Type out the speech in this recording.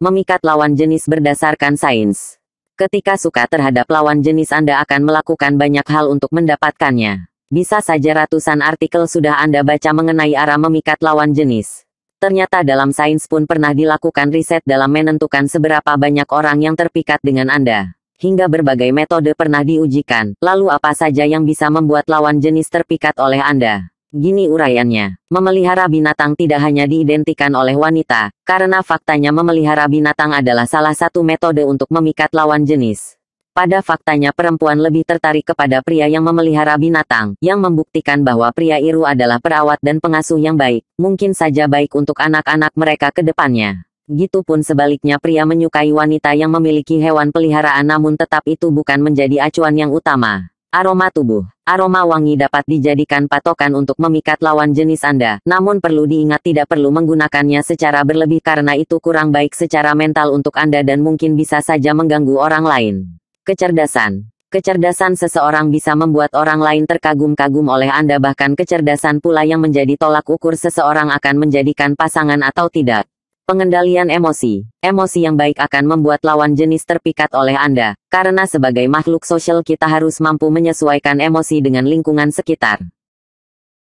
Memikat lawan jenis berdasarkan sains. Ketika suka terhadap lawan jenis Anda akan melakukan banyak hal untuk mendapatkannya. Bisa saja ratusan artikel sudah Anda baca mengenai arah memikat lawan jenis. Ternyata dalam sains pun pernah dilakukan riset dalam menentukan seberapa banyak orang yang terpikat dengan Anda. Hingga berbagai metode pernah diujikan, lalu apa saja yang bisa membuat lawan jenis terpikat oleh Anda? Gini uraiannya, memelihara binatang tidak hanya diidentikan oleh wanita, karena faktanya memelihara binatang adalah salah satu metode untuk memikat lawan jenis. Pada faktanya perempuan lebih tertarik kepada pria yang memelihara binatang, yang membuktikan bahwa pria Iru adalah perawat dan pengasuh yang baik, mungkin saja baik untuk anak-anak mereka ke depannya. Gitupun sebaliknya pria menyukai wanita yang memiliki hewan peliharaan namun tetap itu bukan menjadi acuan yang utama. Aroma tubuh. Aroma wangi dapat dijadikan patokan untuk memikat lawan jenis Anda, namun perlu diingat tidak perlu menggunakannya secara berlebih karena itu kurang baik secara mental untuk Anda dan mungkin bisa saja mengganggu orang lain. Kecerdasan. Kecerdasan seseorang bisa membuat orang lain terkagum-kagum oleh Anda bahkan kecerdasan pula yang menjadi tolak ukur seseorang akan menjadikan pasangan atau tidak. Pengendalian emosi. Emosi yang baik akan membuat lawan jenis terpikat oleh Anda, karena sebagai makhluk sosial kita harus mampu menyesuaikan emosi dengan lingkungan sekitar.